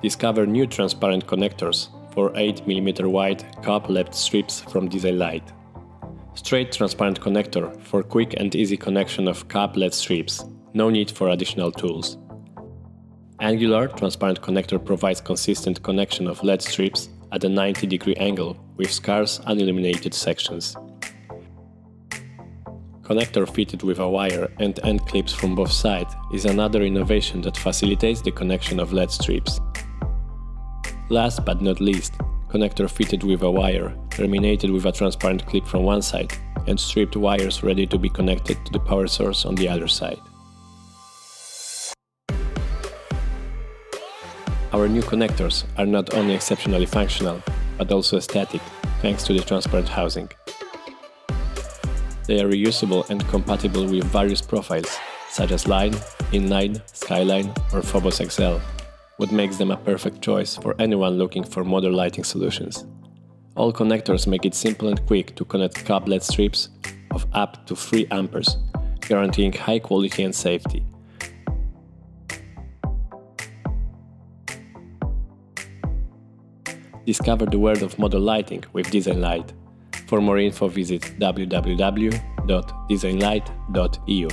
Discover new transparent connectors for 8mm wide COB LED strips from diesel Design Light. Straight transparent connector for quick and easy connection of COB LED strips, no need for additional tools. Angular transparent connector provides consistent connection of LED strips at a 90 degree angle with scarce unilluminated sections. Connector fitted with a wire and end clips from both sides is another innovation that facilitates the connection of LED strips. Last but not least, connector fitted with a wire, terminated with a transparent clip from one side, and stripped wires ready to be connected to the power source on the other side. Our new connectors are not only exceptionally functional, but also aesthetic, thanks to the transparent housing. They are reusable and compatible with various profiles, such as Line, Inline, Skyline or FOBOS XL, what makes them a perfect choice for anyone looking for modern lighting solutions. All connectors make it simple and quick to connect COB LED strips of up to 3 amperes, guaranteeing high quality and safety. Discover the world of modern lighting with Design Light. For more info visit www.designlight.eu.